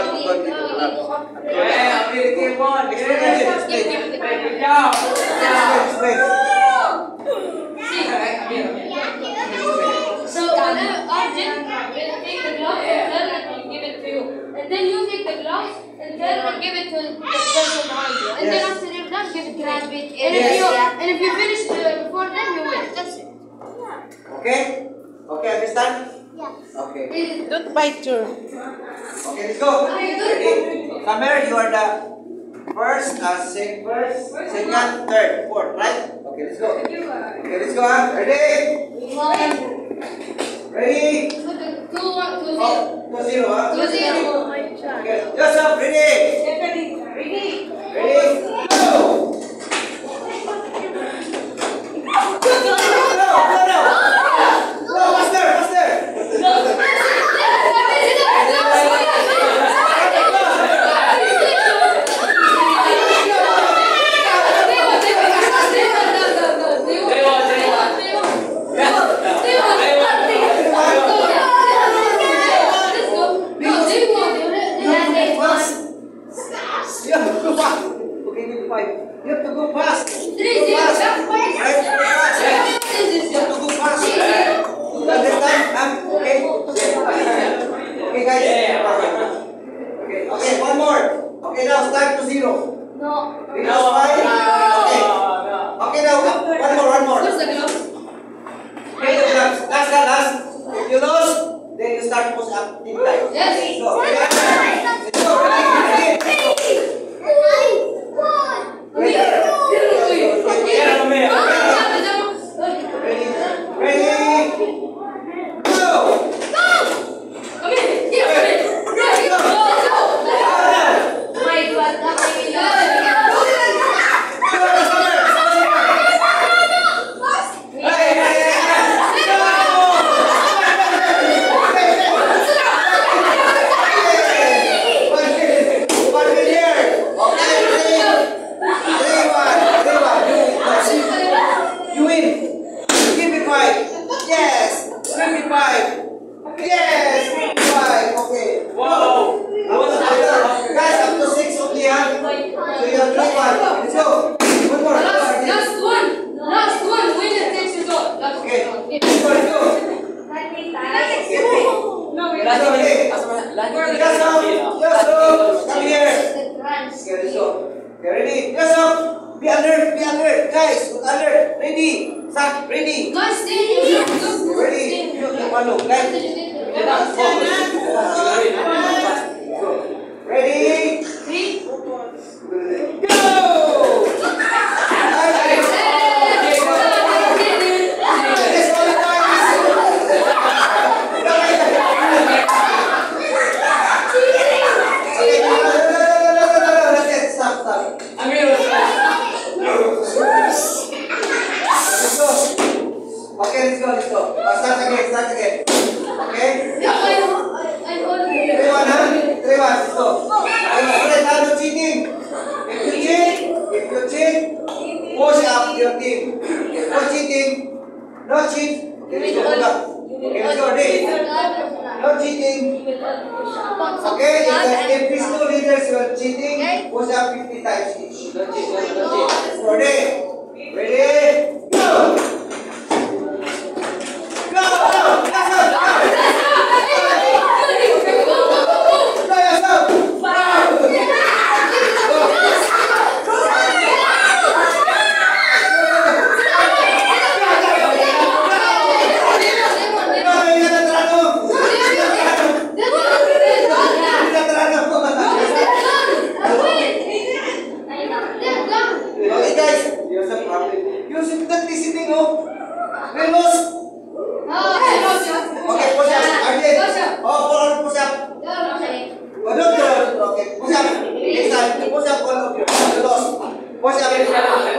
he must be run according to the law. Yeah, Amir, keep on. Explain him, explain. Good job. Explain, explain. So whenever Arjun will take the gloves and then I will give it to you. And then you take the gloves and then I'll give it to the person behind you. And then Yes. after you're done, give it to Grab me. it. And if Yes. you and if you finish before them, you win. That's it. Okay? Okay, understand? Yeah. Okay. Don't bite your. Okay, let's go. Ready? Summer, you are the first, uh, sec- first, second, third, fourth, right? Okay, let's go. Okay, let's go. ah. Ready? Ready? Two, two, one, two, zero. Oh, two zero, ah. Two, zero. Okay, Joseph, ready? Ready? Go! alert, be alert. Guys, alert. Ready. Start. Ready. Guys, ready. Ready. Ready. Ready. Ready. Ready. Ready. Ready. Ready. Ready. Ready. Ready. Let's go, let's go. Uh, Start again, start again. Okay? Three one, huh? Three one, let's go. Ayun, friend, ha? No cheating. If you cheat, if you cheat, push up your team. If no cheating, no cheat. Let's go. Hold up. Okay, let's go. Ready? No cheating. Okay, if, the, if these two leaders were cheating, push up 50 times each. No cheat, no cheat. Ready? Ready? Go! 我想跟你。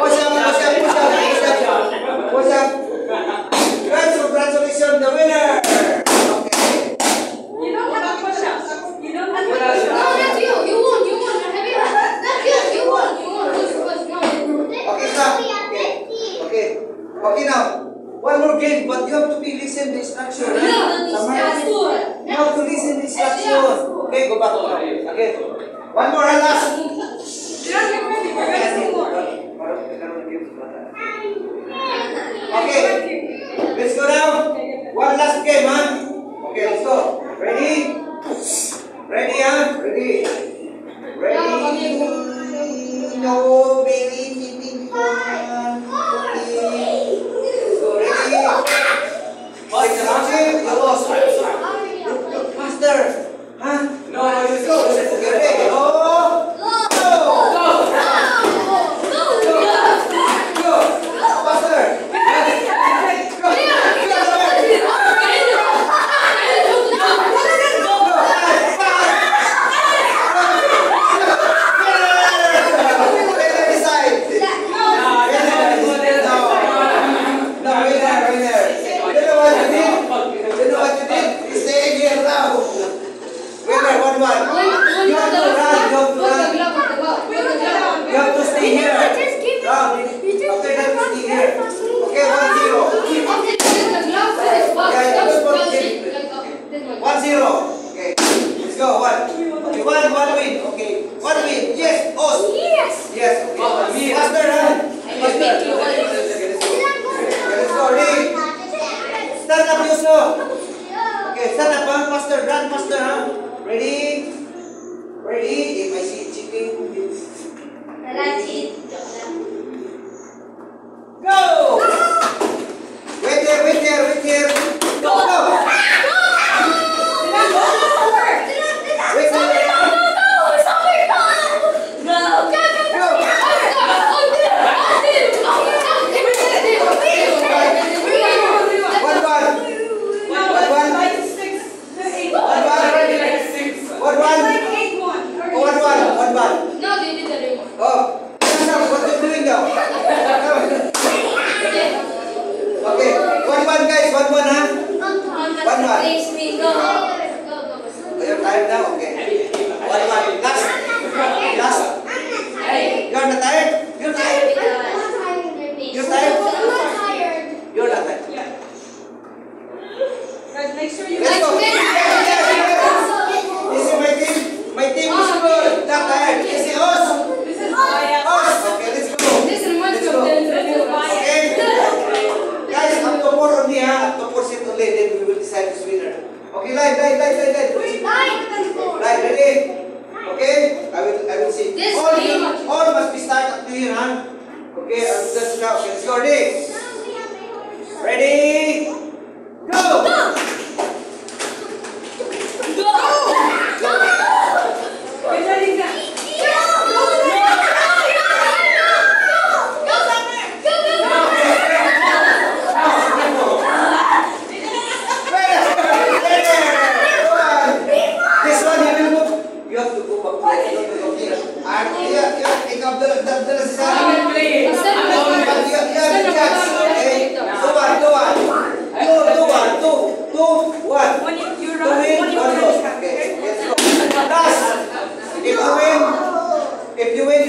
Make sure you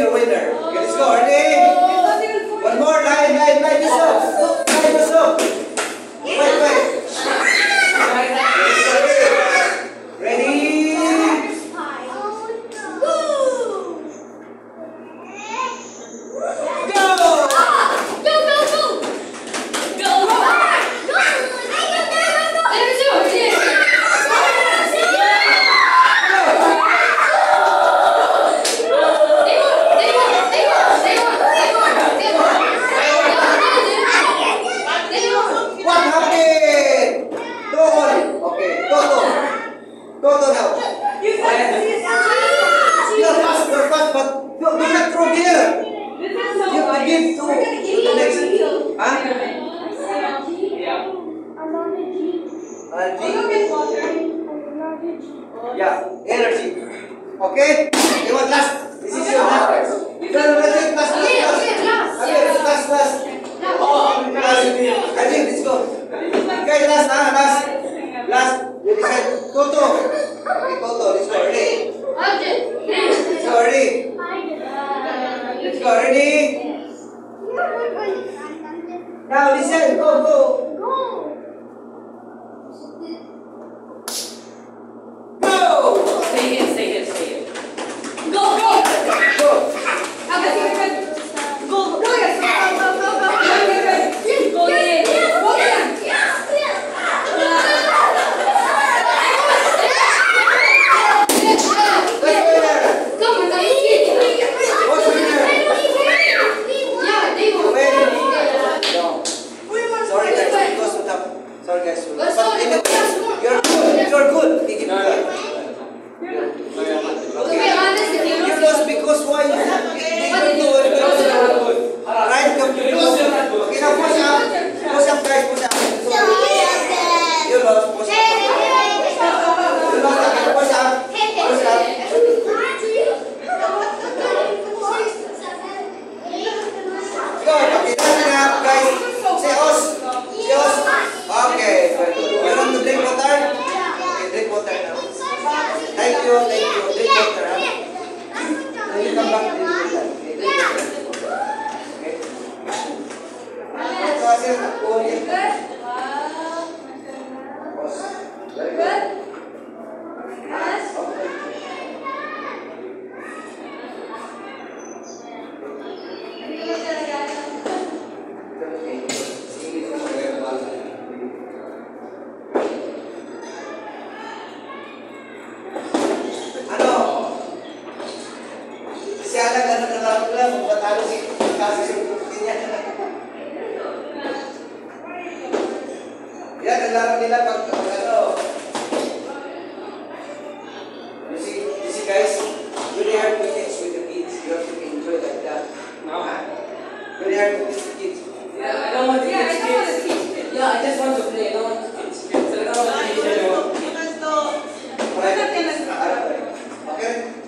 the winner. Okay, let's go. Ready? One more. Line, line, line this.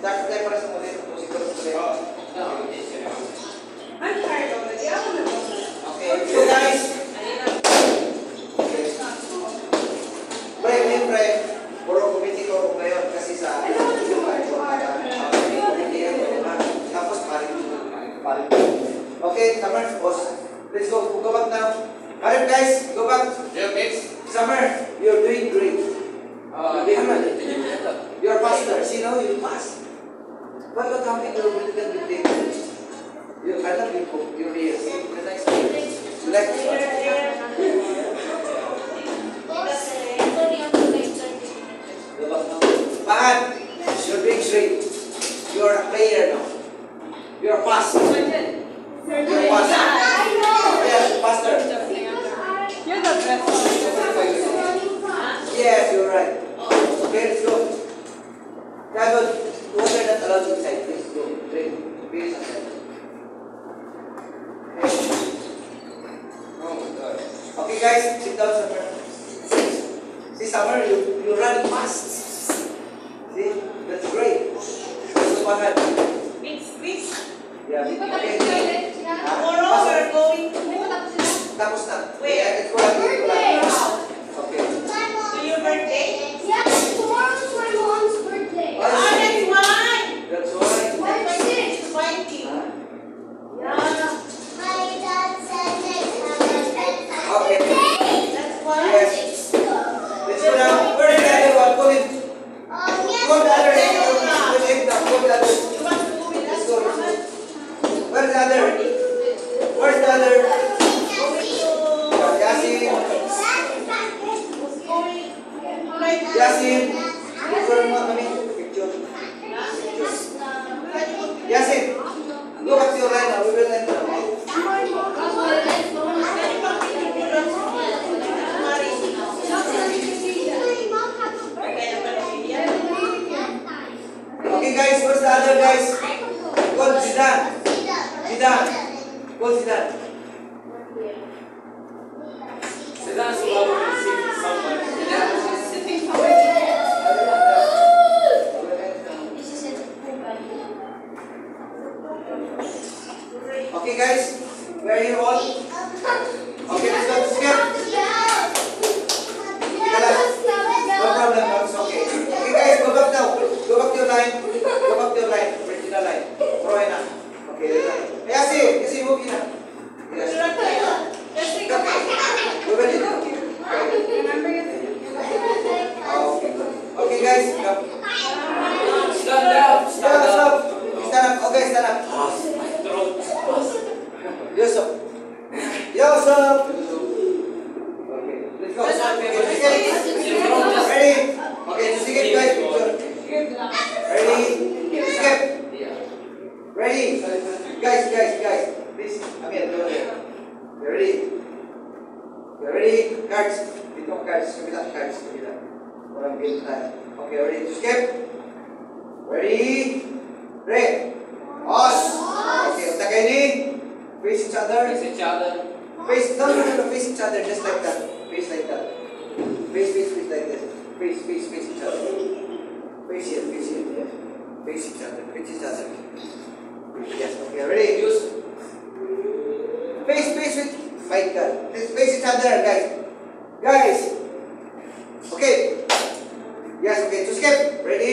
da, da coração modelo, compositor, Okay guys, sit down Summer. See Summer, you, you're running fast. See, that's great. That's what happened. Please, please. Yeah. Okay. Ah. Tomorrow we're going. Tapos na. Wait. Yeah, it's right. Birthday. the other guys? Go Zidane. Zidane. Go Zidane. Cards. Kabila, cards. Kabila. Walang game tayo. Okay, ready to skip? Ready? Red. Os. Okay, unta kayo ni. Face each other. Face each other. Face, no, no, no, no, face each other, just like that. Face like that. Face, face, face like this. Face, face, face each other. Face here, face here, yes. Face each other, face each other. Yes, okay, ready? Use. Face, face with fight card. Face each other, guys. Guys. Okay. Yes, okay, to skip. Ready?